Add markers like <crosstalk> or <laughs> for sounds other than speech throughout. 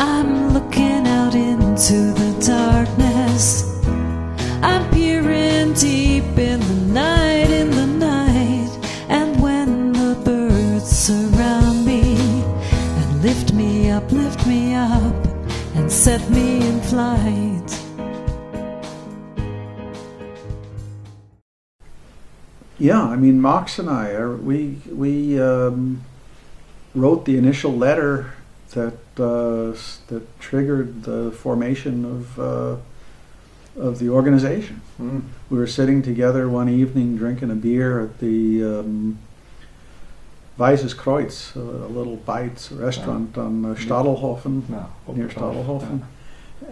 I'm looking out into the darkness. I'm peering deep in the night, in the night. And when the birds surround me and lift me up, lift me up, and set me in flight. Yeah, I mean, Mox and I are we we um, wrote the initial letter that uh, that triggered the formation of uh, of the organization. Mm. We were sitting together one evening drinking a beer at the um, Weisses Kreuz, a, a little bites restaurant on uh, Stadelhofen No. near Stadelhofen,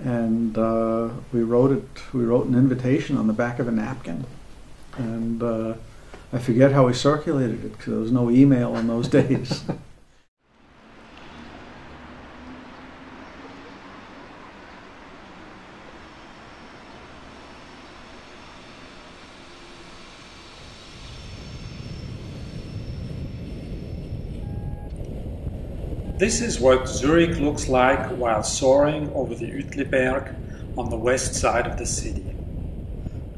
and uh, we wrote it. We wrote an invitation on the back of a napkin, and uh, I forget how we circulated it because there was no email in those days. <laughs> This is what Zurich looks like while soaring over the Uetliberg on the west side of the city.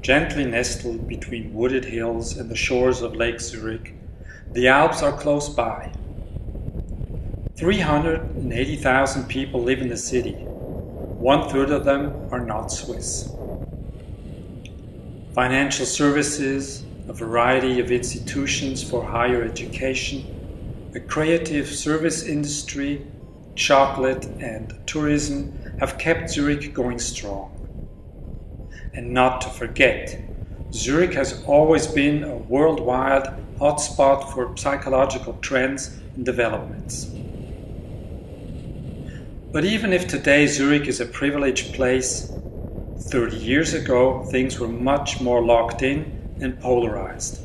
Gently nestled between wooded hills and the shores of Lake Zurich, the Alps are close by. 380,000 people live in the city. One third of them are not Swiss. Financial services, a variety of institutions for higher education, a creative service industry, chocolate, and tourism have kept Zurich going strong. And not to forget, Zurich has always been a worldwide hotspot for psychological trends and developments. But even if today Zurich is a privileged place, 30 years ago things were much more locked in and polarized.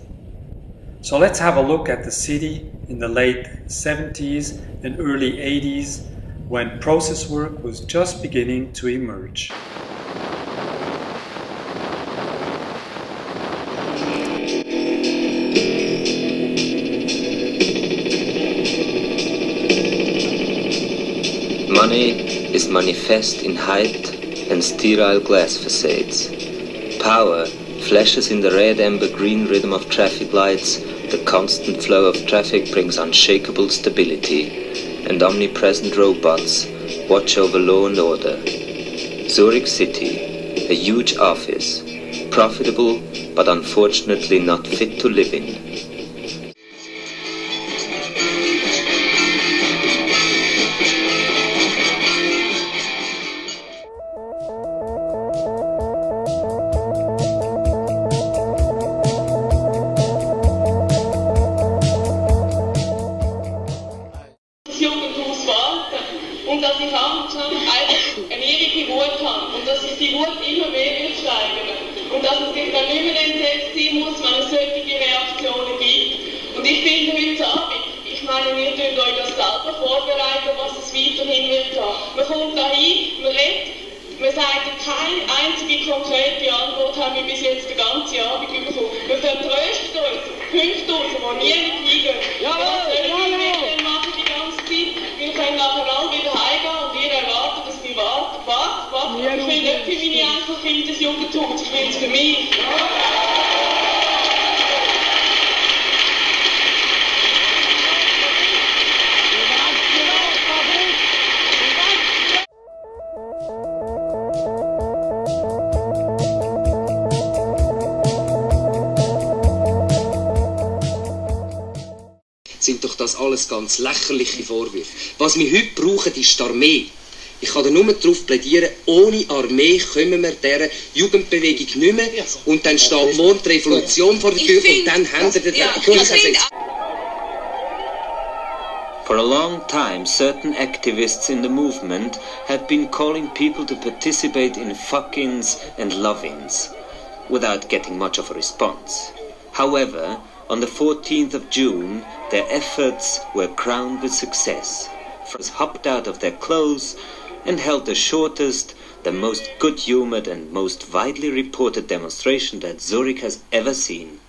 So let's have a look at the city in the late 70s and early 80s when process work was just beginning to emerge. Money is manifest in height and sterile glass facades. Power flashes in the red amber green rhythm of traffic lights. The constant flow of traffic brings unshakable stability, and omnipresent robots watch over law and order. Zurich City, a huge office, profitable but unfortunately not fit to live in. Ganz lächerliche Vorwürfe. Was wir heute brauchen, ist die Armee. Ich kann da nur darauf plädieren, ohne Armee kommen wir dieser Jugendbewegung nicht mehr und dann steht morgen die Revolution vor der Tür und dann haben wir den For a long time, certain activists in the movement have been calling people to participate in fuckings and lovings, without getting much of a response. However, on the 14th of June, their efforts were crowned with success. Friends hopped out of their clothes and held the shortest, the most good-humored and most widely reported demonstration that Zurich has ever seen.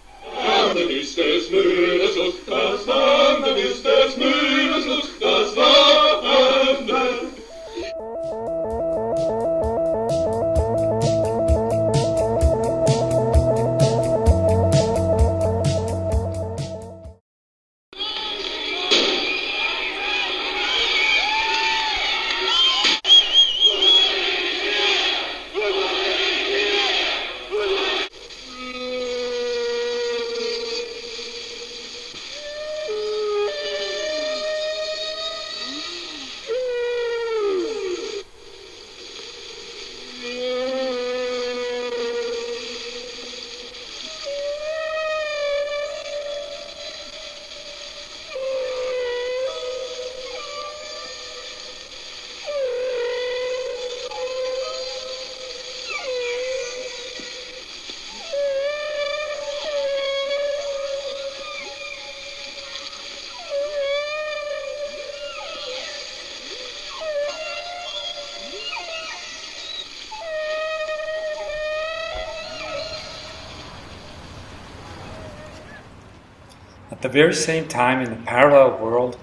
At the very same time, in a parallel world,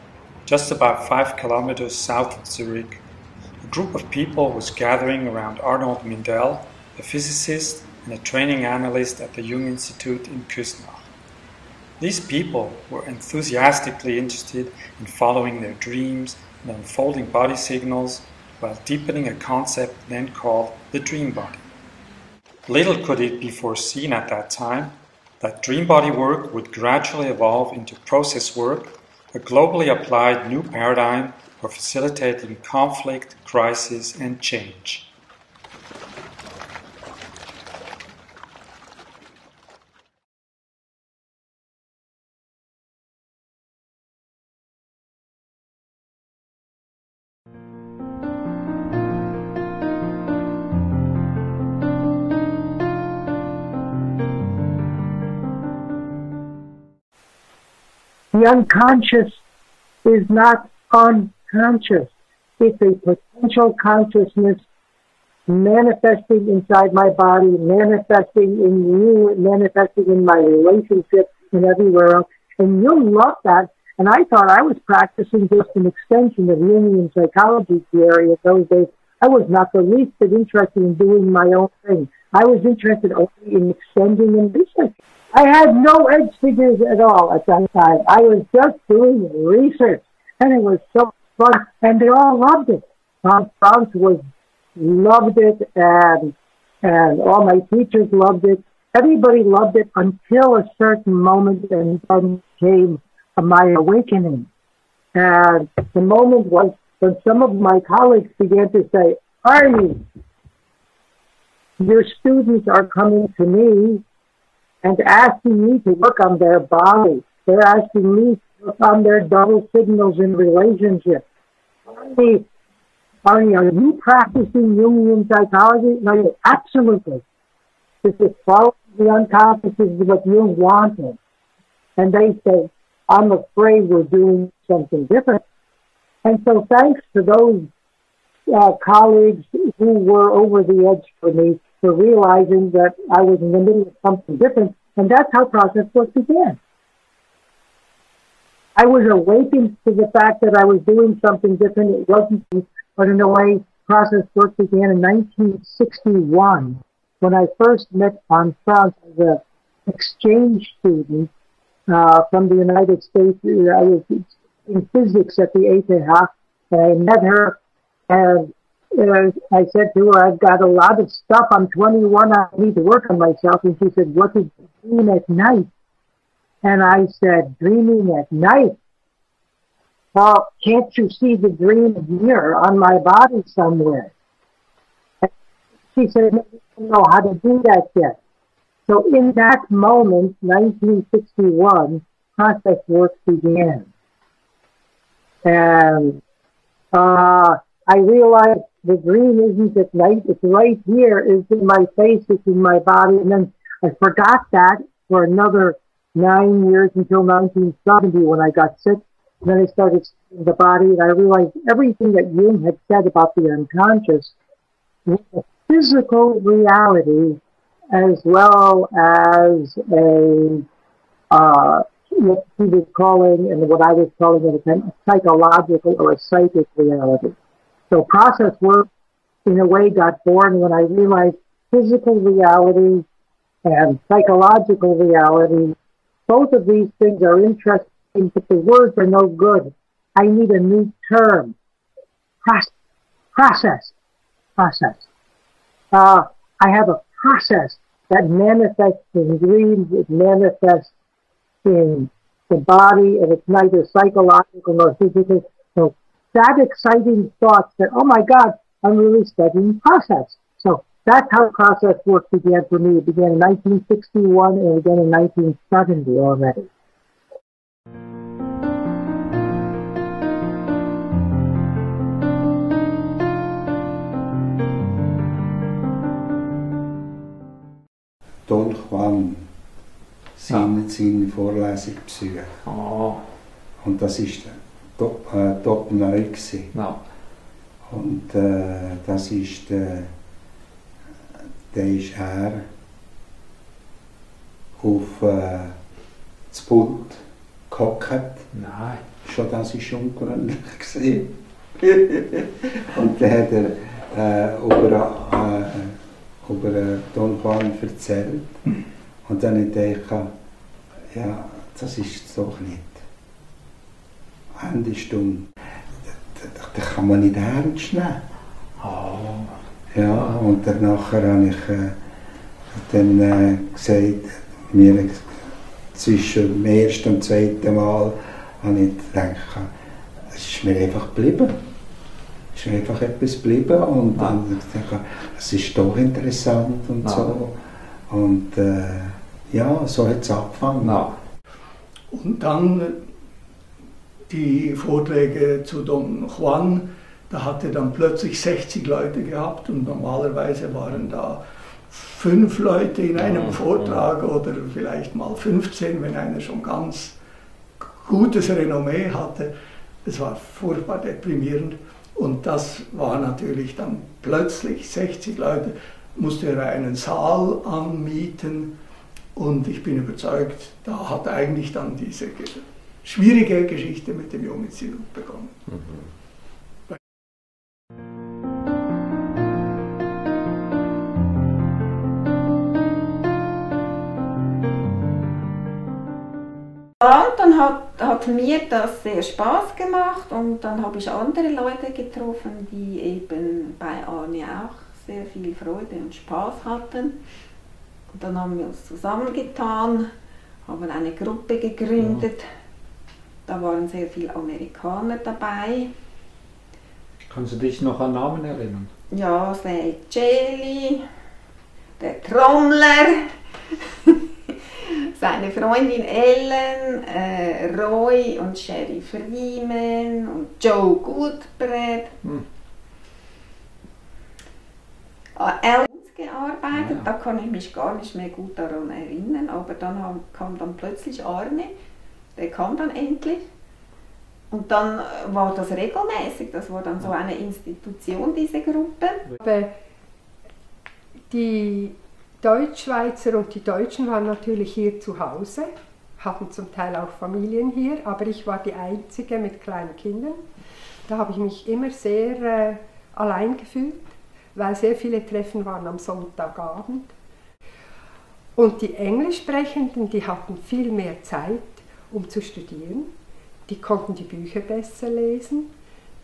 just about five kilometers south of Zurich, a group of people was gathering around Arnold Mindell, a physicist and a training analyst at the Jung Institute in Küsnacht. These people were enthusiastically interested in following their dreams and unfolding body signals while deepening a concept then called the dream body. Little could it be foreseen at that time that dream body work would gradually evolve into process work, a globally applied new paradigm for facilitating conflict, crisis, and change. The unconscious is not unconscious. It's a potential consciousness manifesting inside my body, manifesting in you, manifesting in my relationships and everywhere else. And you'll love that. And I thought I was practicing just an extension of Jungian psychology theory at those days. I was not the least bit interested in doing my own thing. I was interested only in extending and researching. I had no edge figures at all at that time. I was just doing research, and it was so fun, and they all loved it. von Franz was loved it, and and all my teachers loved it. Everybody loved it until a certain moment, and then came my awakening. And the moment was when some of my colleagues began to say, Arny, your students are coming to me and asking me to work on their body. They're asking me to work on their double signals in relationships. Arny, Arny, are you practicing Jungian psychology? No, absolutely. This is following the unconscious is what you wanted. And they say, I'm afraid we're doing something different. And so thanks to those uh, colleagues who were over the edge for me for realizing that I was in the middle of something different, and that's how process work began. I was awakened to the fact that I was doing something different. It wasn't, but in a way, process work began in 1961 when I first met von Franz as an exchange student uh, from the United States. I was in physics at the ETH, and I met her, and uh, I said to her, I've got a lot of stuff. I'm 21. I need to work on myself. And she said, what did you dream at night? And I said, dreaming at night. Well, can't you see the dream here on my body somewhere? And she said, I don't know how to do that yet. So in that moment, 1961, process work began. And uh, I realized the dream isn't at night, it's right here, it's in my face, it's in my body. And then I forgot that for another nine years until 1970 when I got sick. And then I started the body and I realized everything that Jung had said about the unconscious was a physical reality as well as a uh, what he was calling and what I was calling at the time a psychological or a psychic reality. So process work in a way got born when I realized physical reality and psychological reality, both of these things are interesting, but the words are no good. I need a new term. Process. Process. Process. Uh, I have a process that manifests in dreams, it manifests in the body, and it's neither psychological nor physical. That exciting thought that, oh my God, I'm really studying process. So that's how process work began for me. It began in 1961 and again in 1970 already. Don Juan, seine, seine Vorlesung besucht. Oh, ah. Und das ist er. Top, äh, top neu gewesen. ja. Und äh, das ist der, der ist er auf äh, das Pult gehockt. Nein. Schon das ungründlich gesehen. <laughs> und dann hat er äh, über, äh, über Don Juan erzählt. Und dann habe ich ja, das ist es doch nicht. Ende Stunde. Das, das kann man nicht ernst nehmen. Oh. Ja, und danach habe ich äh, dann äh, gesagt, mir zwischen dem ersten und zweiten Mal habe ich gedacht, es ist mir einfach geblieben. Es ist mir einfach etwas geblieben und dann habe ich gedacht, es ist doch interessant und so. Und äh, ja, so hat es angefangen. Na. Und dann die Vorträge zu Don Juan, da hat er dann plötzlich 60 Leute gehabt und normalerweise waren da fünf Leute in einem Vortrag oder vielleicht mal 15, wenn einer schon ganz gutes Renommee hatte. Es war furchtbar deprimierend. Und das war natürlich dann plötzlich 60 Leute, musste er einen Saal anmieten. Und ich bin überzeugt, da hat eigentlich dann diese schwierige Geschichte mit dem Junginstitut begonnen. Ja, dann hat, hat mir das sehr Spaß gemacht und dann habe ich andere Leute getroffen, die eben bei Arne auch sehr viel Freude und Spaß hatten. Und dann haben wir uns zusammengetan, haben eine Gruppe gegründet. Da waren sehr viele Amerikaner dabei. Kannst du dich noch an Namen erinnern? Ja, Sally Jelly, der Trommler, <laughs> seine Freundin Ellen, äh, Roy und Sherry Freeman und Joe Goodbread. Hm. An Ellen gearbeitet, da kann ich mich gar nicht mehr gut daran erinnern, aber dann kam dann plötzlich Arne, der kam dann endlich. Und dann äh, war das regelmäßig, das war dann so eine Institution, diese Gruppe. Aber die Deutschschweizer und die Deutschen waren natürlich hier zu Hause, hatten zum Teil auch Familien hier, aber ich war die Einzige mit kleinen Kindern. Da habe ich mich immer sehr äh, allein gefühlt, weil sehr viele Treffen waren am Sonntagabend. Und die Englischsprechenden, die hatten viel mehr Zeit, um zu studieren. Die konnten die Bücher besser lesen,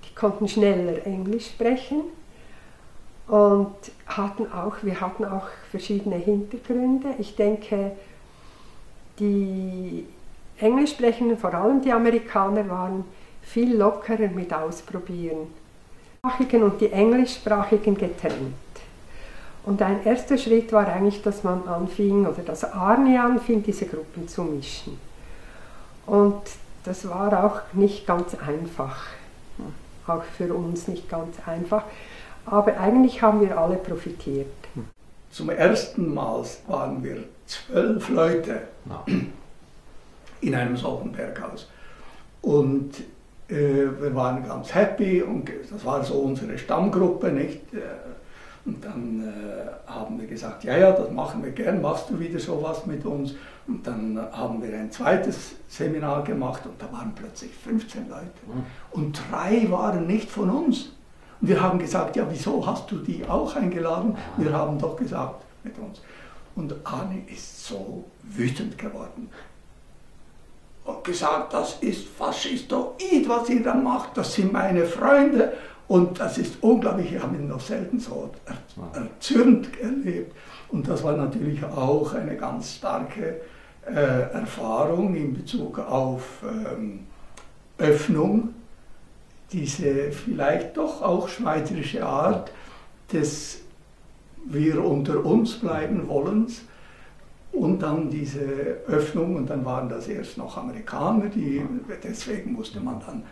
die konnten schneller Englisch sprechen und hatten auch, wir hatten auch verschiedene Hintergründe. Ich denke, die Englischsprechenden, vor allem die Amerikaner, waren viel lockerer mit Ausprobieren. Die Sprachigen und die Englischsprachigen getrennt. Und ein erster Schritt war eigentlich, dass man anfing, oder dass Arne anfing, diese Gruppen zu mischen. Und das war auch nicht ganz einfach. Auch für uns nicht ganz einfach. Aber eigentlich haben wir alle profitiert. Zum ersten Mal waren wir zwölf Leute in einem solchen Berghaus. Und äh, wir waren ganz happy und das war so unsere Stammgruppe, nicht? Äh, Und dann äh, haben wir gesagt, ja, ja, das machen wir gern, machst du wieder sowas mit uns? Und dann haben wir ein zweites Seminar gemacht und da waren plötzlich 15 Leute. Und drei waren nicht von uns. Und wir haben gesagt, ja, wieso hast du die auch eingeladen? Wir haben doch gesagt, mit uns. Und Arne ist so wütend geworden und gesagt, das ist Faschistoid, was ihr da macht, das sind meine Freunde. Und das ist unglaublich, ich habe ihn noch selten so er, erzürnt erlebt. Und das war natürlich auch eine ganz starke äh, Erfahrung in Bezug auf ähm, Öffnung, diese vielleicht doch auch schweizerische Art des wir unter uns bleiben wollens und dann diese Öffnung und dann waren das erst noch Amerikaner, die, deswegen musste man dann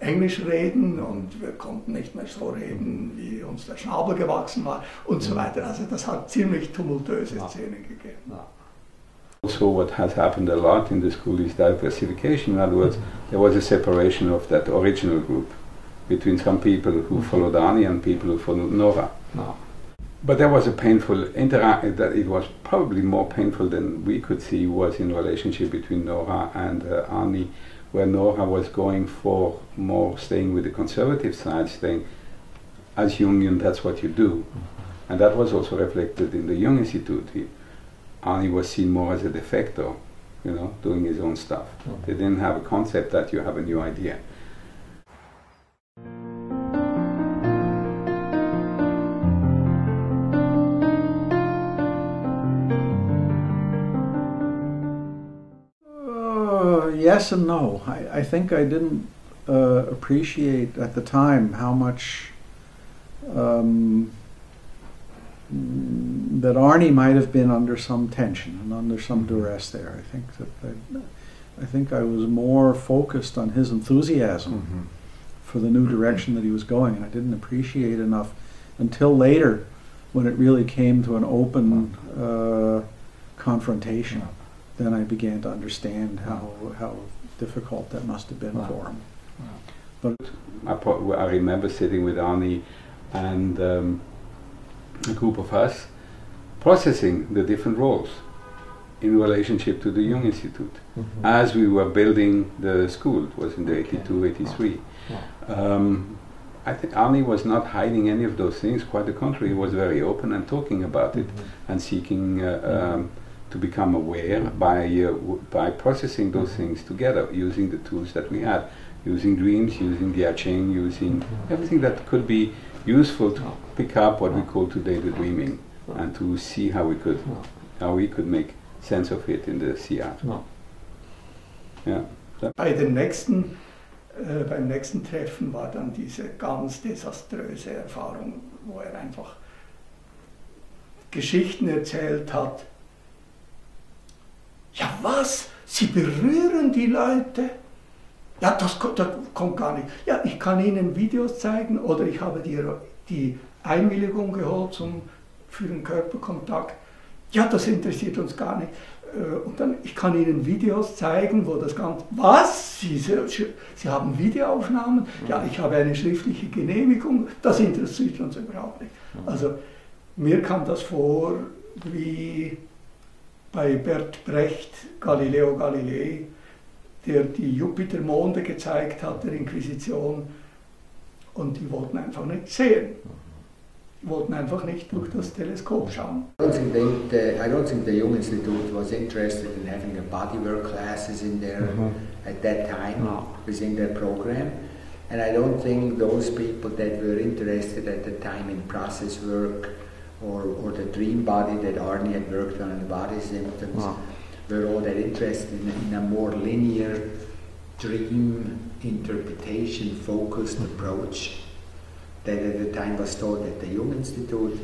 Englisch reden und wir konnten nicht mehr so reden, wie uns der Schnabel gewachsen war und so weiter. Also das hat ziemlich tumultuöse Szenen gegeben. Also what has happened a lot in the school is diversification. In other words, there was a separation of that original group between some people who followed Ani and people who followed Nora. but there was a painful interaction that it was probably more painful than we could see was in relationship between Nora and uh, Arnie, where Nora was going for more staying with the conservative side, saying, as Jungian, that's what you do. Mm-hmm. And that was also reflected in the Jung Institute. He, Arny was seen more as a defector, you know, doing his own stuff. Mm-hmm. They didn't have a concept that you have a new idea. Yes and no. I, I think I didn't uh, appreciate at the time how much um, that Arny might have been under some tension and under some duress there. I think that I, I think I was more focused on his enthusiasm for the new direction that he was going, and I didn't appreciate enough until later when it really came to an open uh, confrontation. Then I began to understand how how difficult that must have been for him. But I, I remember sitting with Arny and um, a group of us processing the different roles in relationship to the Jung Institute as we were building the school. It was in the 82, 83. Um, I think Arny was not hiding any of those things. Quite the contrary, he was very open and talking about it and seeking uh, um, to become aware by uh, w- by processing those things together, using the tools that we had, using dreams, using the I Ching, using everything that could be useful to pick up what we call today the dreaming, and to see how we could how we could make sense of it in the CR. Ja. Bei den nächsten, äh, beim nächsten Treffen war dann diese ganz desaströse Erfahrung, wo er einfach Geschichten erzählt hat. Ja was? Sie berühren die Leute? Ja, das, das kommt gar nicht. Ja, ich kann Ihnen Videos zeigen oder ich habe die, die Einwilligung geholt zum, für den Körperkontakt. Ja, das interessiert uns gar nicht. Äh, Und dann, ich kann Ihnen Videos zeigen, wo das Ganze. Was? Sie, Sie haben Videoaufnahmen? Ja, ich habe eine schriftliche Genehmigung. Das interessiert uns überhaupt nicht. Also, mir kam das vor wie bei Bert Brecht, Galileo Galilei, der die Jupitermonde gezeigt hat, der Inquisition. Und die wollten einfach nicht sehen. Die wollten einfach nicht durch das Teleskop schauen. I don't think they, the, I don't think the Jung Institute was interested in having a bodywork classes in there Mhm. at that time No. within their program. And I don't think those people that were interested at the time in process work or, or the dream body that Arny had worked on in the body symptoms No. were all that interested in, in a more linear dream interpretation focused hmm. approach that at the time was taught at the Jung Institute.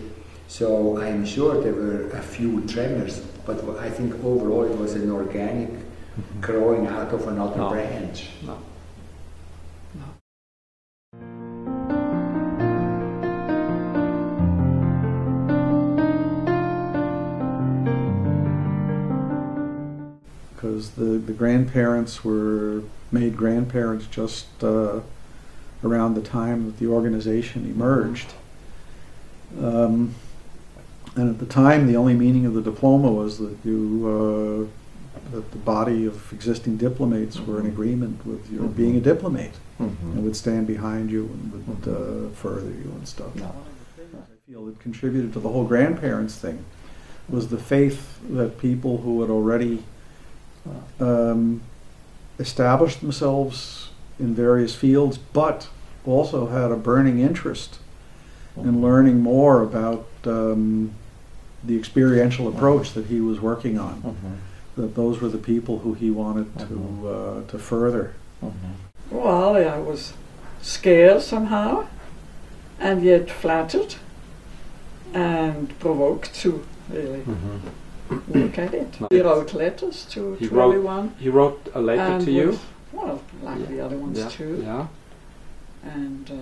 So I'm sure there were a few tremors, but I think overall it was an organic hmm. growing out of another No. branch. No. Because the, the grandparents were made grandparents just uh, around the time that the organization emerged. Um, and at the time, the only meaning of the diploma was that you uh, that the body of existing diplomates were in agreement with your being a diplomate. And would stand behind you and would uh, further you and stuff. I feel that contributed to the whole grandparents thing was the faith that people who had already um, established themselves in various fields, but also had a burning interest in learning more about um, the experiential approach that he was working on. That those were the people who he wanted to uh, to further. Well, I was scared somehow, and yet flattered and provoked too. really look at it. He wrote letters to, He to wrote- everyone. he wrote a letter and to you? was- Well, like the other ones Yeah, too. yeah. And uh,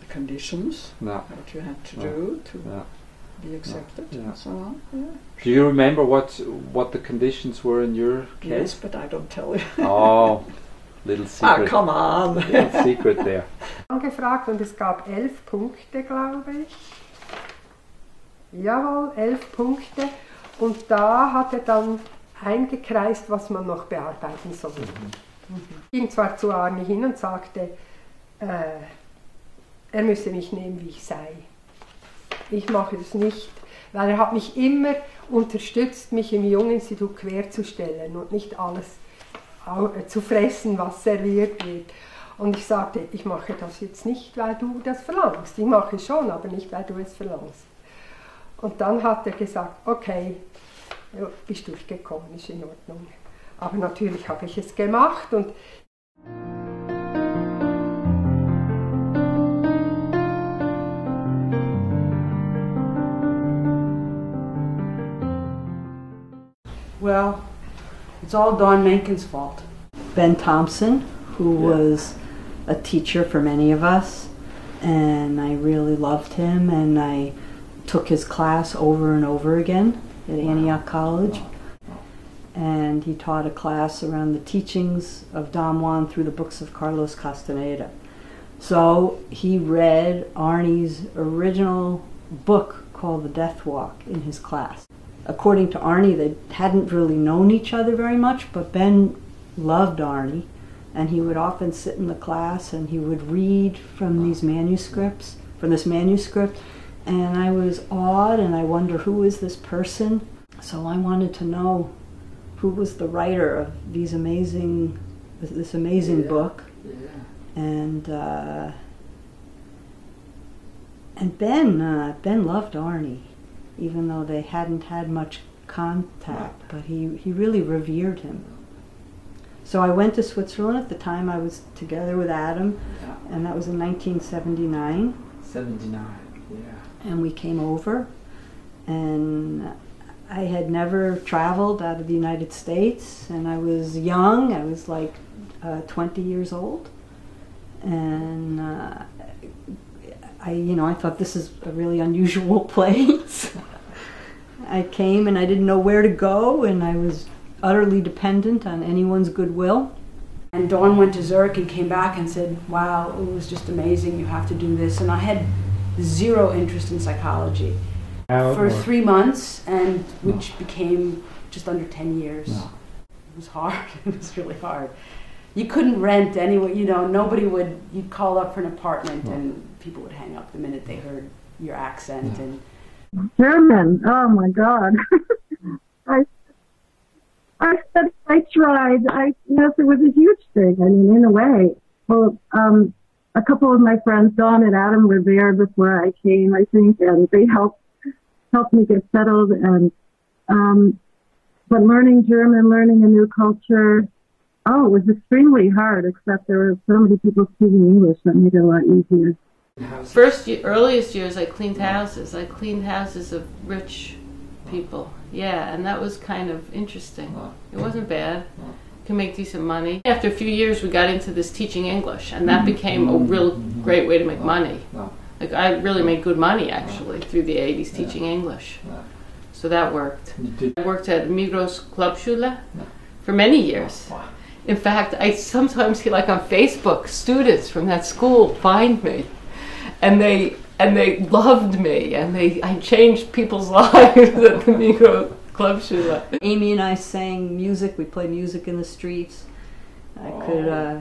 the conditions Yeah. that you had to Yeah. do to Yeah. be accepted Yeah. and so on. Yeah. Do you remember what what the conditions were in your case? Yes, but I don't tell you. Oh, <laughs> little secret. Ah, secret. come on. <laughs> little secret there. angefragt und es gab elf Punkte, glaube ich. Jawohl, elf Punkte. Und da hat er dann eingekreist, was man noch bearbeiten soll. Mhm. Ich ging zwar zu Arne hin und sagte, äh, er müsse mich nehmen, wie ich sei. Ich mache es nicht, weil er hat mich immer unterstützt, mich im Junginstitut querzustellen und nicht alles zu fressen, was serviert wird. Und ich sagte, ich mache das jetzt nicht, weil du das verlangst. Ich mache es schon, aber nicht, weil du es verlangst. Und dann hat er gesagt, okay, bist durchgekommen, ist in Ordnung. Aber natürlich habe ich es gemacht und Well, it's all Dawn Menken's fault. Ben Thompson, who yeah. was a teacher for many of us, and I really loved him, and I took his class over and over again at Antioch College. And he taught a class around the teachings of Don Juan through the books of Carlos Castaneda. So he read Arny's original book called The Death Walk in his class. According to Arny, they hadn't really known each other very much, but Ben loved Arnie, and he would often sit in the class and he would read from these manuscripts, from this manuscript, and I was awed and I wonder who is this person. So I wanted to know who was the writer of these amazing, this amazing yeah. book, yeah. and uh, and Ben uh, Ben loved Arny, even though they hadn't had much contact, but he he really revered him. So I went to Switzerland at the time I was together with Adam, yeah. and that was in 1979. 79, yeah. And we came over, and I had never traveled out of the United States, and I was young. I was like uh, 20 years old, and uh, I, you know, I thought this is a really unusual <laughs> place. I came and I didn't know where to go, and I was utterly dependent on anyone's goodwill. And Dawn went to Zurich and came back and said, Wow, it was just amazing, you have to do this. And I had zero interest in psychology for three months, and which no. became just under 10 years. No. It was hard, <laughs> it was really hard. You couldn't rent anywhere, you know, nobody would, you'd call up for an apartment no. and people would hang up the minute they heard your accent. and German, oh my God. <laughs> I I said I tried. I yes, it was a huge thing. I mean, in a way. Well, um, a couple of my friends, Dawn and Adam, were there before I came, I think, and they helped helped me get settled. And um, but learning German, learning a new culture, oh, it was extremely hard. Except there were so many people speaking English that made it a lot easier. First, earliest years, I cleaned houses. I cleaned houses of rich people. Yeah, and that was kind of interesting. It wasn't bad. Can make decent money. After a few years, we got into this teaching English, and that became a real great way to make money. Like I really made good money actually through the 80s teaching English. So that worked. I worked at Migros Clubschule for many years. In fact, I sometimes see like on Facebook, students from that school find me, and they and they loved me, and they I changed people's <laughs> lives at the Migros Clubschule. Amy and I sang music. We played music in the streets. I could. Uh,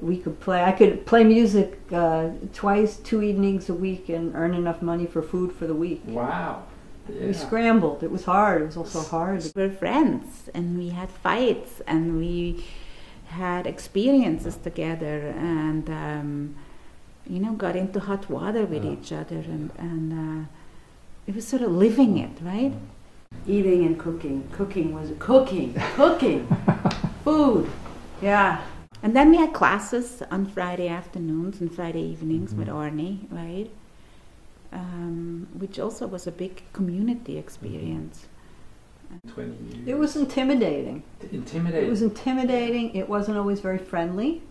we could play. I could play music uh, twice, two evenings a week, and earn enough money for food for the week. Wow. Yeah. We scrambled. It was hard. It was also hard. We were friends, and we had fights, and we had experiences together, and um, you know, got into hot water with yeah. each other, and and uh, it was sort of living it, right? Eating and cooking. Cooking was cooking, cooking, <laughs> food. Yeah. And then we had classes on Friday afternoons and Friday evenings mm-hmm. with Arny, right? Um, which also was a big community experience. 20 years. It was intimidating. Intimidating. It was intimidating. It wasn't always very friendly.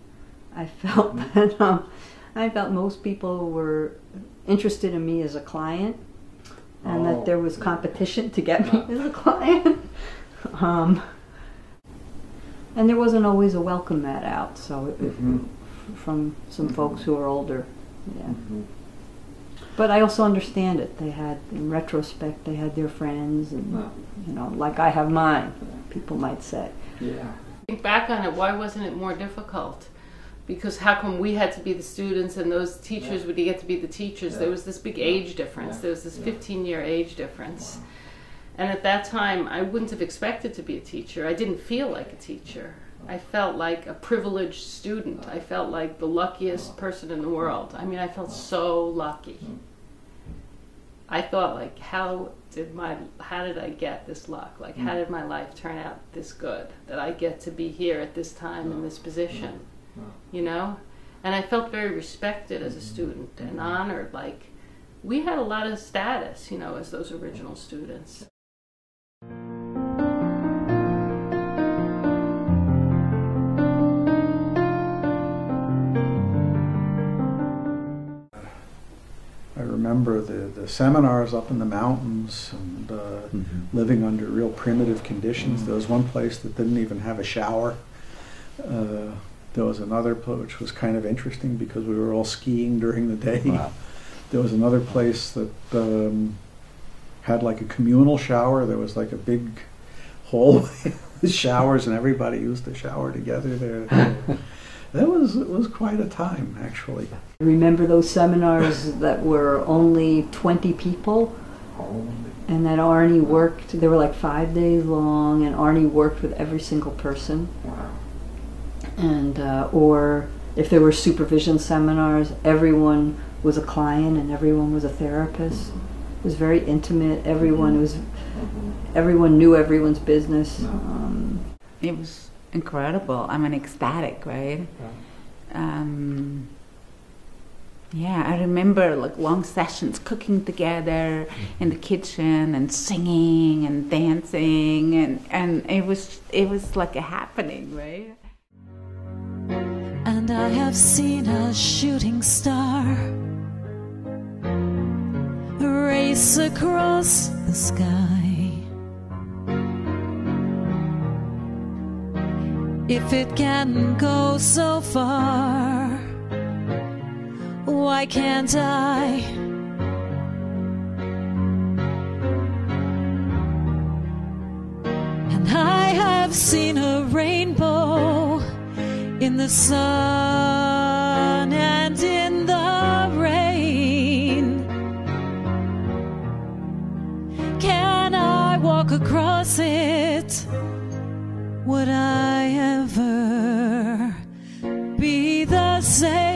I felt mm-hmm. <laughs> that um, I felt most people were interested in me as a client, and oh. that there was competition to get me as a client. <laughs> um, and there wasn't always a welcome mat out. So it, mm-hmm. from some folks who are older, yeah. Mm-hmm. But I also understand it. They had, in retrospect, they had their friends, and you know, like I have mine. People might say. Yeah. Think back on it. Why wasn't it more difficult? Because how come we had to be the students and those teachers would get to be the teachers? There was this big age difference. There was this 15 year age difference. And at that time, I wouldn't have expected to be a teacher. I didn't feel like a teacher. I felt like a privileged student. I felt like the luckiest person in the world. I mean, I felt so lucky. I thought like, how did my, how did I get this luck? Like, how mm. did my life turn out this good that I get to be here at this time in this position? Mm. You know, and I felt very respected as a mm-hmm. student and mm-hmm. honored. Like, we had a lot of status, you know, as those original mm-hmm. students. I remember the, the seminars up in the mountains and uh, living under real primitive conditions. There was one place that didn't even have a shower. Uh, there was another place which was kind of interesting because we were all skiing during the day. Wow. <laughs> There was another place that um, had like a communal shower. There was like a big hallway <laughs> with showers, and everybody used the shower together there. <laughs> that was it was quite a time, actually. Remember those seminars that were only 20 people? And that Arny worked, they were like five days long, and Arny worked with every single person. And, uh, or if there were supervision seminars, everyone was a client and everyone was a therapist. It was very intimate. Everyone was, everyone knew everyone's business. Um, It was incredible. I mean, ecstatic, right? Um, yeah, I remember like long sessions cooking together in the kitchen and singing and dancing and, and it was it was like a happening, right? And I have seen a shooting star race across the sky. If it can go so far, why can't I? And I have seen a rainbow in the sun and in the rain. Can I walk across it? Would I ever be the same?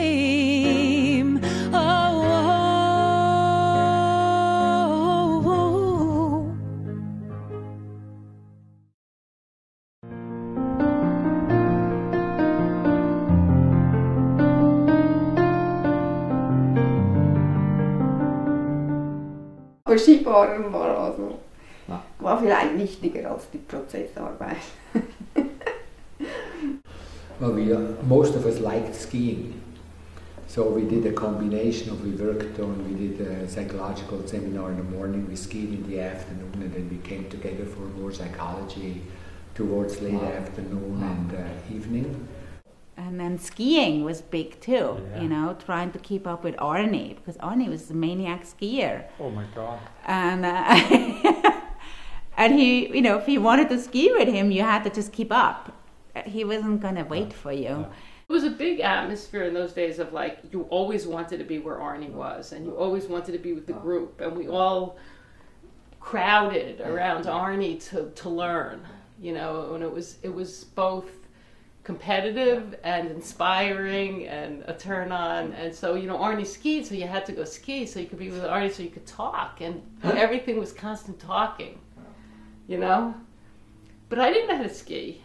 Aber Skifahren war also war vielleicht wichtiger als die Prozessarbeit. Well, we, uh, most of us liked skiing. So we did a combination of, we worked on, we did a psychological seminar in the morning, we skied in the afternoon, and then we came together for more psychology towards late Wow. afternoon and uh, evening. And then skiing was big too, Yeah. you know, trying to keep up with Arny because Arny was a maniac skier. Oh my god. And uh, <laughs> and he, you know, if you wanted to ski with him, you had to just keep up. He wasn't gonna wait for you. It was a big atmosphere in those days of like you always wanted to be where Arny was, and you always wanted to be with the group, and we all crowded around Arny to, to learn, you know, and it was it was both competitive and inspiring and a turn on, and so you know Arny skied, so you had to go ski, so you could be with Arny, so you could talk, and <laughs> everything was constant talking, you know. But I didn't know how to ski.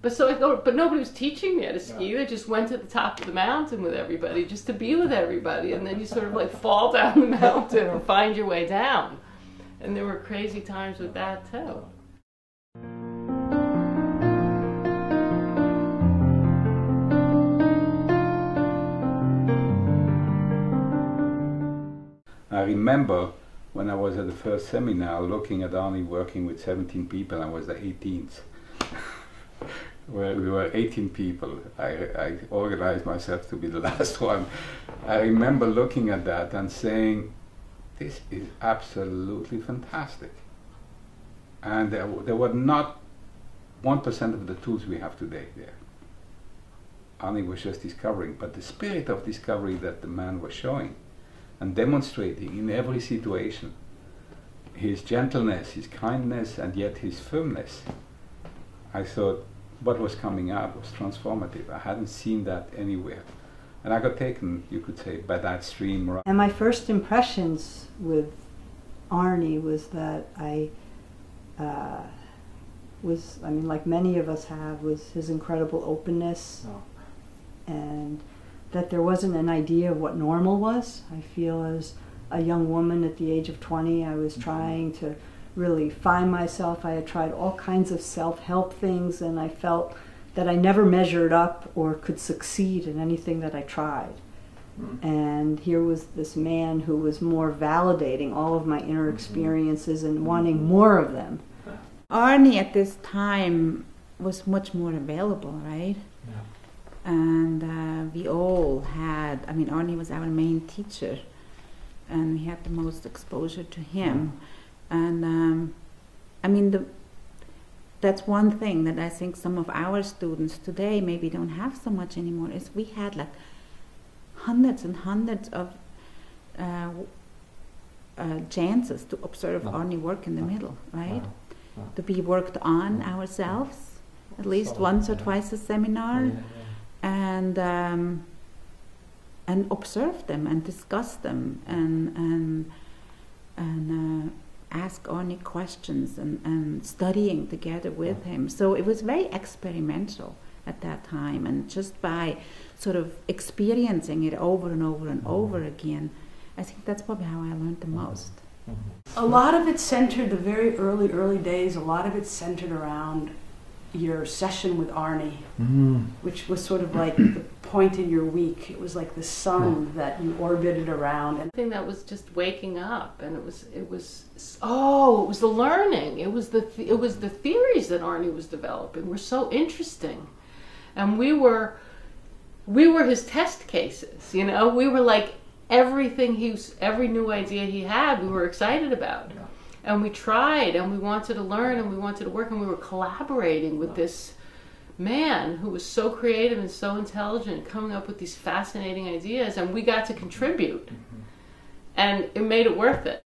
But so I thought, but nobody was teaching me how to ski. I just went to the top of the mountain with everybody, just to be with everybody, and then you sort of like fall down the <laughs> mountain or find your way down. And there were crazy times with that too. I remember when I was at the first seminar looking at Arny working with 17 people, I was the 18th. <laughs> where we were 18 people. I, I organized myself to be the <laughs> last one. I remember looking at that and saying, this is absolutely fantastic. And there, there were not 1% of the tools we have today there. Arny was just discovering, but the spirit of discovery that the man was showing and demonstrating in every situation his gentleness, his kindness, and yet his firmness. I thought what was coming out was transformative. I hadn't seen that anywhere. And I got taken, you could say, by that stream. And my first impressions with Arny was that I uh, was, I mean, like many of us have, was his incredible openness Oh. and that there wasn't an idea of what normal was. I feel as a young woman at the age of 20, I was mm-hmm. trying to really find myself. I had tried all kinds of self help things, and I felt that I never measured up or could succeed in anything that I tried. Mm-hmm. And here was this man who was more validating all of my inner mm-hmm. experiences and wanting more of them. Arny at this time was much more available, right? And uh, we all had, I mean, Arny was our main teacher, and we had the most exposure to him. And um, I mean, the, that's one thing that I think some of our students today maybe don't have so much anymore is we had like hundreds and hundreds of uh, uh, chances to observe Arny work in the middle, right? To be worked on ourselves, at least So, once or yeah. twice a seminar, Yeah, and um, and observe them and discuss them and and and uh, ask Arny questions and, and studying together with him. So it was very experimental at that time, and just by sort of experiencing it over and over and over again, I think that's probably how I learned the most. A lot of it centered the very early, early days. A lot of it centered around your session with Arny, Mm. which was sort of like the point in your week. It was like the sun that you orbited around, and I think that was just waking up, and it was it was oh, it was the learning. It was the th- it was the theories that Arny was developing were so interesting, and we were we were his test cases. You know, we were like everything he was, every new idea he had, we were excited about. And we tried and we wanted to learn and we wanted to work and we were collaborating with this man who was so creative and so intelligent, coming up with these fascinating ideas, and we got to contribute. And it made it worth it.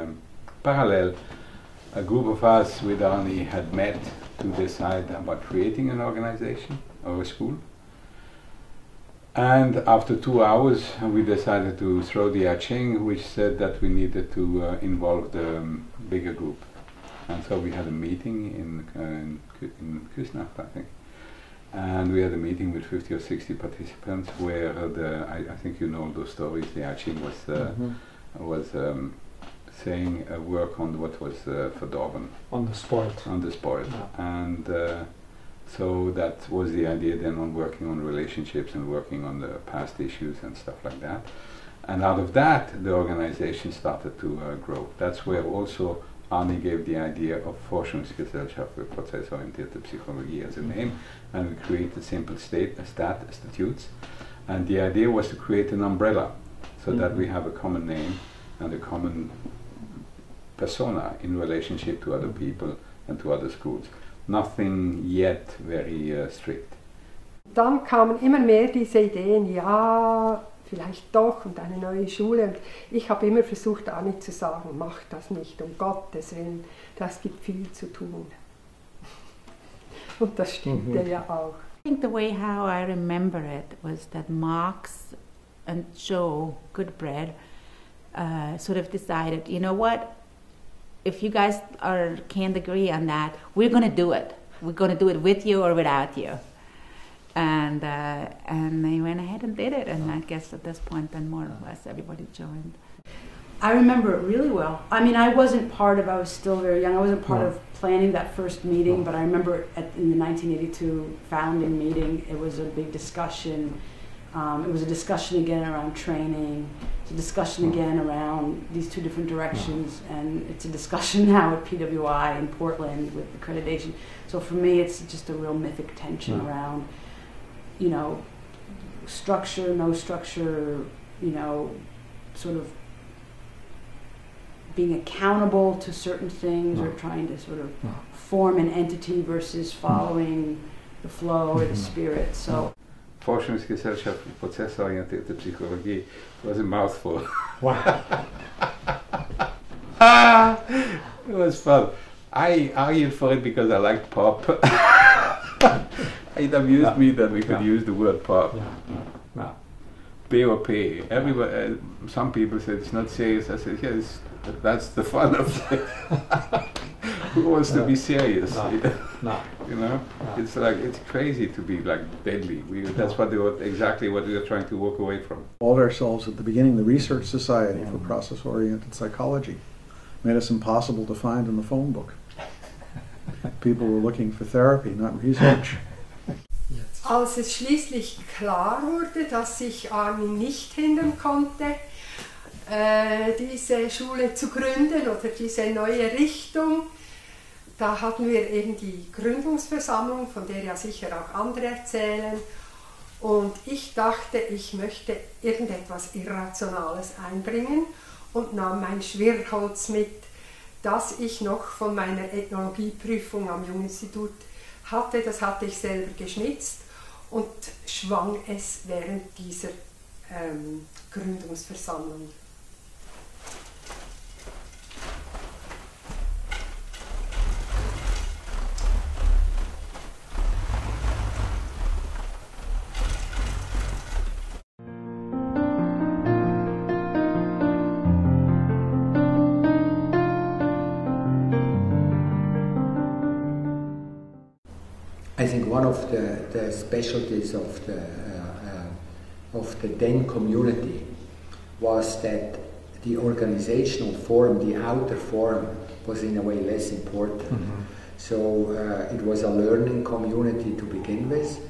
um, parallel, a group of us with Arny had met to decide about creating an organization or a school. And after two hours, we decided to throw the etching, which said that we needed to uh, involve the um, bigger group. And so we had a meeting in, uh, in, in Küsnacht, I think. And we had a meeting with 50 or 60 participants where the, I, I think you know those stories, the etching was, uh, Mhm. was um, saying a work on what was uh, verdorben. On the spoiled. On the spoiled. And uh, so that was the idea then on working on relationships and working on the past issues and stuff like that. And out of that, the organization started to uh, grow. That's where also Arny gave the idea of Forschungsgesellschaft für prozessorientierte Psychologie as a name, and we created the simple state, uh, stat, statutes. And the idea was to create an umbrella so that Mhm. we have a common name and a common persona in relationship to other people and to other schools. Nothing yet very uh, strict. Dann kamen immer mehr diese Ideen, ja, vielleicht doch und eine neue Schule. Und ich habe immer versucht, Anni zu sagen, mach das nicht, um Gottes Willen, das gibt viel zu tun. Und das stimmte Mhm. ja auch. I think the way how I remember it was that Marx and Joe Goodbread uh, sort of decided, you know what? If you guys are can't agree on that, we're going to do it. We're going to do it with you or without you. And uh, and they went ahead and did it. And I guess at this point, then more or less everybody joined. I remember it really well. I mean, I wasn't part of. I was still very young. I wasn't part No. of planning that first meeting, but I remember at, in the 1982 founding meeting, it was a big discussion. Um, it was a discussion again around training. It's a discussion hmm. again around these two different hmm. directions, and it's a discussion <laughs> now at PWI in Portland with accreditation. So for me, it's just a real mythic tension Mm. around, you know, structure, no structure, you know, sort of being accountable to certain things or hmm. trying to sort of form an entity versus following the flow or the spirit. So Forschungsgesellschaft prozessorientierte Psychologie was a mouthful. Wow. ah, it was fun. I argued for it because I liked pop. it amused Yeah. me that we could Yeah. use the word pop. Yeah. POP. Everyone, uh, some people said it's not serious. I said, yes, but that's the fun of it. <laughs> Who wants to be serious? No. No. <laughs> You know, No. it's like it's crazy to be like deadly. We, that's what they were, exactly what we are trying to walk away from. called ourselves at the beginning the Research Society for Process Oriented Psychology. Made us impossible to find in the phone book. <laughs> People were looking for therapy, not research. Als es schließlich klar wurde, dass sich Armin nicht hindern konnte, äh, diese Schule zu gründen oder diese neue Richtung, da hatten wir eben die Gründungsversammlung, von der ja sicher auch andere erzählen. Und ich dachte, ich möchte irgendetwas Irrationales einbringen und nahm mein Schwirrholz mit, das ich noch von meiner Ethnologieprüfung am Junginstitut hatte. Das hatte ich selber geschnitzt und schwang es während dieser ähm, Gründungsversammlung. Of the, the specialties of the, uh, uh, of the then community was that the organizational form, the outer form, was in a way less important. So uh, it was a learning community to begin with,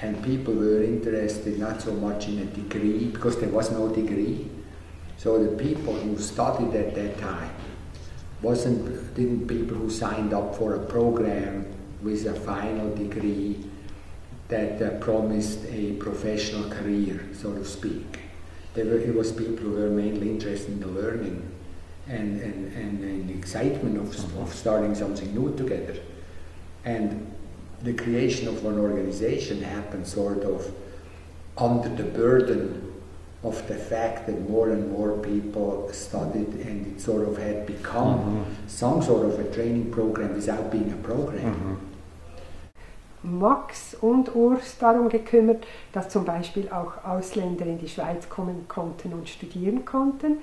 and people were interested not so much in a degree because there was no degree. So the people who studied at that time wasn't didn't people who signed up for a program with a final degree that uh, promised a professional career, so to speak. There were, it was people who were mainly interested in the learning and, and, and, and the excitement of, of starting something new together. And the creation of an organization happened sort of under the burden of the fact that more and more people studied and it sort of had become Mhm. some sort of a training program without being a program. Max und Urs darum gekümmert, dass zum Beispiel auch Ausländer in die Schweiz kommen konnten und studieren konnten.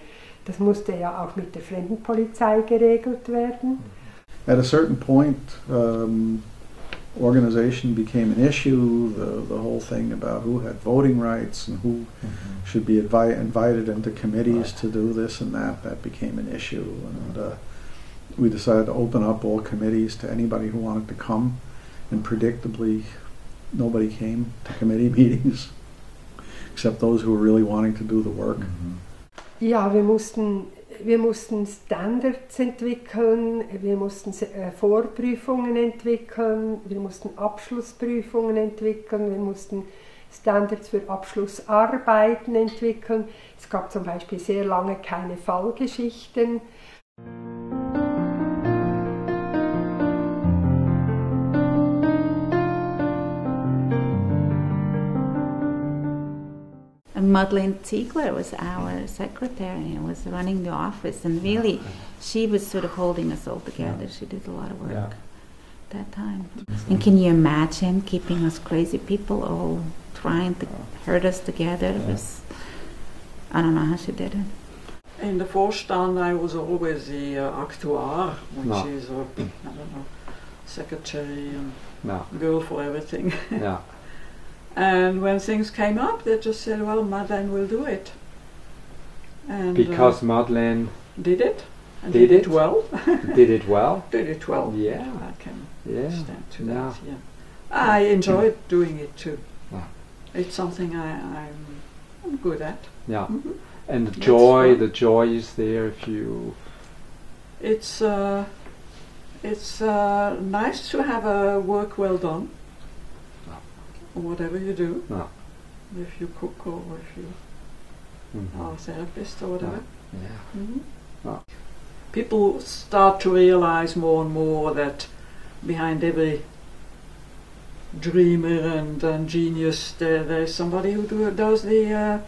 Das musste ja auch mit der Fremdenpolizei geregelt werden. At a certain point, um, organization became an issue. The, the whole thing about who had voting rights and who should be invi- invited into committees to do this and that, that became an issue. And uh, we decided to open up all committees to anybody who wanted to come. And predictably, nobody came to committee <laughs> meetings except those who were really wanting to do the work. Ja, wir mussten, wir mussten Standards entwickeln, wir mussten äh, Vorprüfungen entwickeln, wir mussten Abschlussprüfungen entwickeln, wir mussten Standards für Abschlussarbeiten entwickeln. Es gab zum Beispiel sehr lange keine Fallgeschichten. And Madeleine Ziegler was our secretary and was running the office, and really, she was sort of holding us all together. She did a lot of work Yeah. that time. And can you imagine keeping us crazy people all trying to herd us together? It was, I don't know how she did it. In the Vorstand, I was always the uh, actuar, which No. is a, I don't know, secretary and No. girl for everything. Yeah. <laughs> and when things came up, they just said, well, Madeleine will do it. And, uh, Because Madeleine did it. And did did it it well. <laughs> did it well. <laughs> did it well. Yeah. I can Yeah. stand to Yeah. that. Yeah. I enjoyed doing it too. It's something I, I'm, I'm good at. Yeah. Mhm. And the That's joy, fun. the joy is there if you. It's uh, it's uh, nice to have a work well done, or whatever you do. Yeah. If you cook or if you Mhm. are a therapist or whatever. Yeah. Mhm. Yeah. People start to realize more and more that behind every dreamer and, and genius, there, there's somebody who do, does the uh,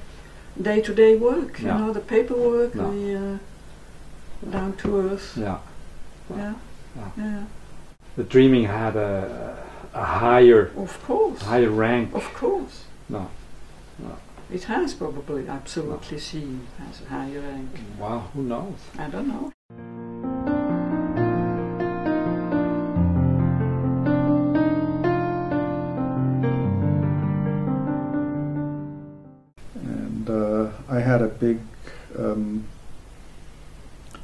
day-to-day work. Yeah. You know, the paperwork, Yeah. the uh, down to earth. Yeah. Yeah. Yeah. Yeah. The dreaming had a, a higher. Of course. Higher rank. Of course. No. No. It has probably absolutely seen as a higher rank. Wow. Who knows? I don't know. and uh, I had a big um,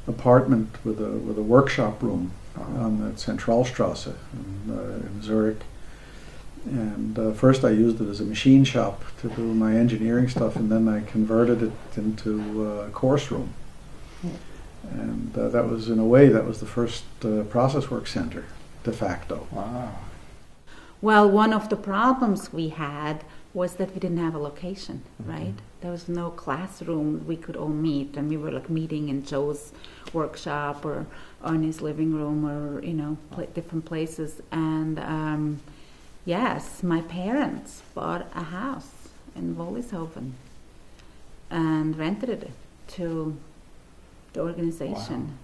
apartment with a with a workshop room on the Zentralstrasse in, uh, in Zurich. And uh, first, I used it as a machine shop to do my engineering stuff, and then I converted it into a course room. And uh, that was, in a way, that was the first uh, process work center, de facto. Wow. Well, one of the problems we had was that we didn't have a location, Mm-hmm. right? There was no classroom we could all meet, and we were like meeting in Joe's workshop or, or in his living room or you know pla different places. And um, yes, my parents bought a house in Wollishofen and rented it to the organization,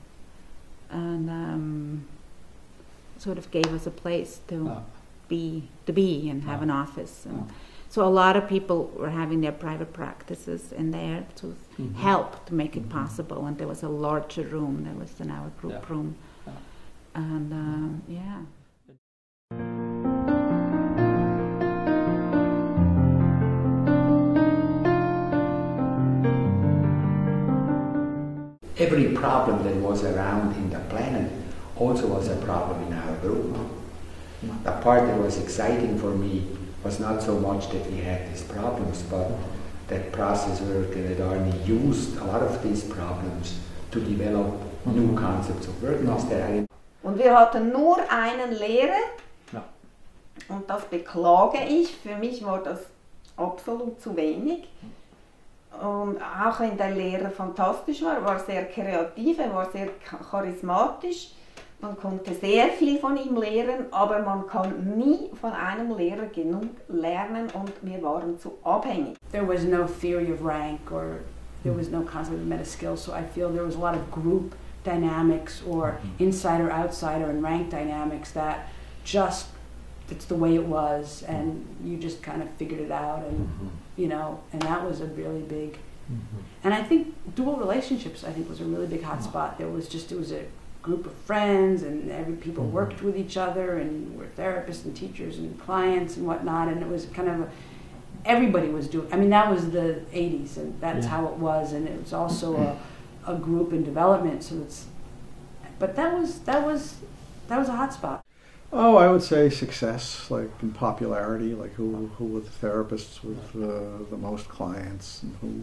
and um, sort of gave us a place to be to be and have an office. And So a lot of people were having their private practices in there to Mhm. help to make it possible. And there was a larger room. There was an our group Yeah. room, and um, yeah. Every problem that was around in the planet also was a problem in our group. The part that was exciting for me was not so much that we had these problems, but that process work and that Arnie used a lot of these problems to develop new concepts of work Und wir hatten nur einen Lehrer. Ja. Und das beklage ich. Für mich war das absolut zu wenig. Und auch wenn der Lehrer fantastisch war, war sehr kreativ, er war sehr cha- charismatisch. Man konnte sehr viel von ihm lernen, aber man kann nie von einem Lehrer genug lernen und wir waren zu abhängig. There was no theory of rank or there was no concept of meta skills, so I feel there was a lot of group dynamics or mm-hmm. insider outsider and rank dynamics that just it's the way it was and you just kind of figured it out and mm-hmm. you know and that was a really big mm-hmm. and I think dual relationships I think was a really big hot spot. There was just it was a group of friends and every people worked with each other and were therapists and teachers and clients and whatnot and it was kind of a, everybody was doing I mean that was the 80s and that's Yeah. how it was and it was also a, a group in development so it's but that was that was that was a hot spot. Oh, I would say success, like in popularity, like who who were the therapists with uh, the most clients, and who,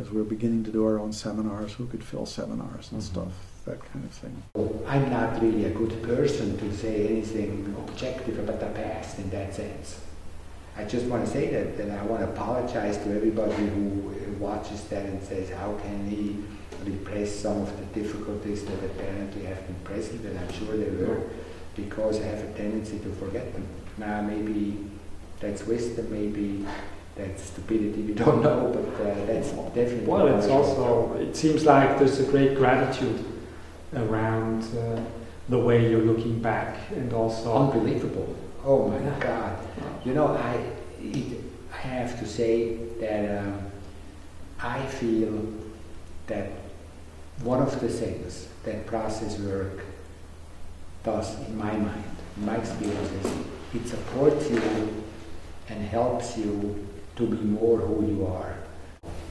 as we're beginning to do our own seminars, who could fill seminars and mm-hmm. stuff, that kind of thing. I'm not really a good person to say anything objective about the past in that sense. I just want to say that, that I want to apologize to everybody who watches that and says, how can he repress some of the difficulties that apparently have been present, and I'm sure they were, because I have a tendency to forget them. Now, maybe that's wisdom, maybe that's stupidity, we don't <laughs> know, but uh, that's definitely Well, it's also, it seems like there's a great gratitude around uh, the way you're looking back and also. Unbelievable. Oh my God. You know, I, it, I have to say that um, I feel that one of the things that process work does in my mind, in my experience, is it supports you and helps you to be more who you are.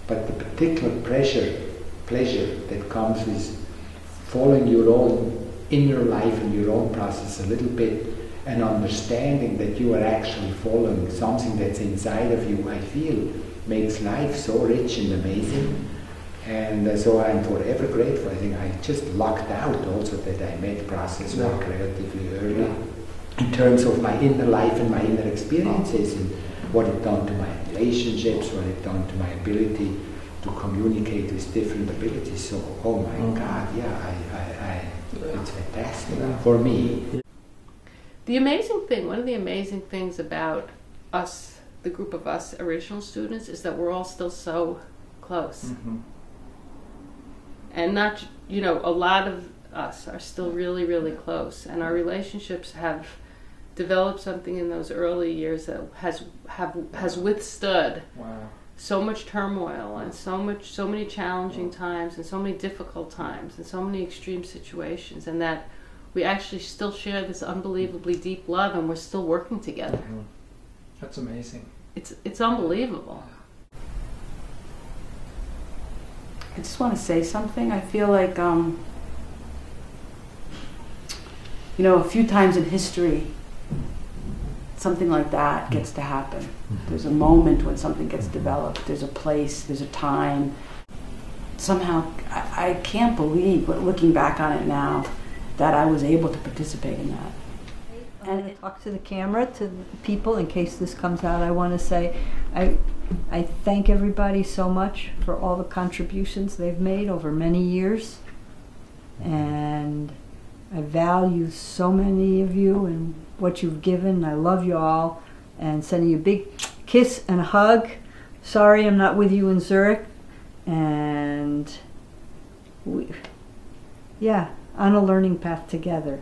But the particular pressure, pleasure that comes with following your own inner life and your own process a little bit and understanding that you are actually following something that's inside of you, I feel makes life so rich and amazing. And uh, so I'm forever grateful. I think I just lucked out also that I met process work relatively early in terms of my inner life and my inner experiences and what it done to my relationships, what it done to my ability to communicate with different abilities. So, oh my God, yeah, I, I, I, it's fantastic for me. The amazing thing, one of the amazing things about us, the group of us original students, is that we're all still so close. Mm-hmm. And not, you know, a lot of us are still really, really close, and our relationships have developed something in those early years that has have has withstood Wow. so much turmoil and so much so many challenging times and so many difficult times and so many extreme situations and that we actually still share this unbelievably deep love and we're still working together Mm-hmm. That's amazing. it's it's unbelievable I just want to say something. I feel like, um, you know, a few times in history, something like that mm. gets to happen. Mm-hmm. There's a moment when something gets developed, there's a place, there's a time. Somehow, I, I can't believe, but looking back on it now, that I was able to participate in that. and talk to the camera to the people in case this comes out i want to say i i thank everybody so much for all the contributions they've made over many years and i value so many of you and what you've given i love you all and sending you a big kiss and a hug sorry i'm not with you in zurich and we yeah on a learning path together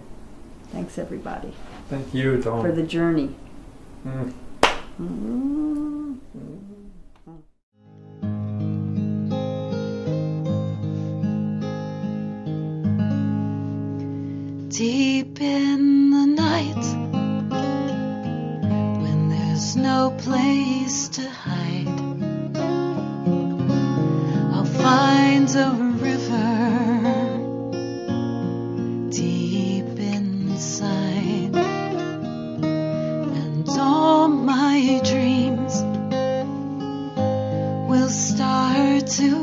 thanks everybody Thank you, Tom. for the journey. Mm. Mm. Deep in the night, when there's no place to hide, I'll find a river deep inside, and all my dreams will start to